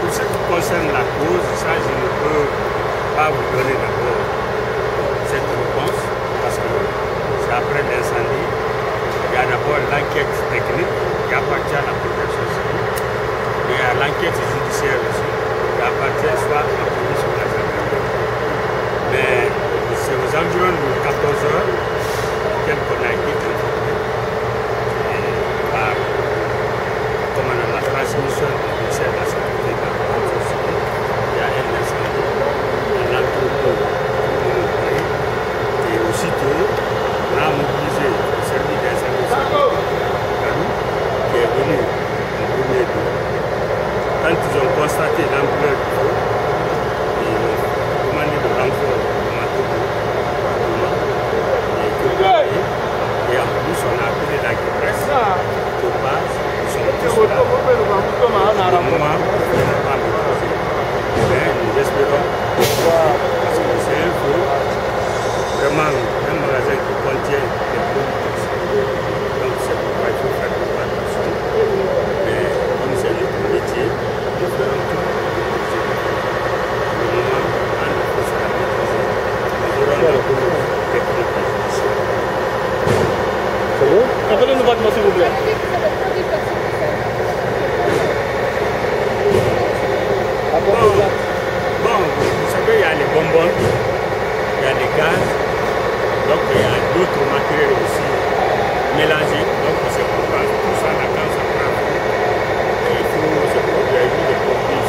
pour ce qui concerne la cause, ça je ne peux pas vous donner d'abord c'est après l'incendie. Il y a d'abord l'enquête technique qui appartient à la protection civile. Il y a l'enquête judiciaire aussi qui appartient soit à la police ou à la gendarmerie. Mais c'est aux environs ils constaté l'ampleur du feu, ils ont demandé de renfort au Matogo, et en plus on a appelé la presse de base, ils sont tous là. Pour le moment, on n'a pas maîtrisé. Mais nous espérons, parce que c'est un feu, vraiment Dlaczego nie uwagi macie w ogóle? Bon, bon, vous savez, il y a les bonbons, il y a les gaz, donc il y a d'autres matériaux aussi mélangés, donc c'est pourquoi tout ça là quand ça prend. Et tous e produits, les produits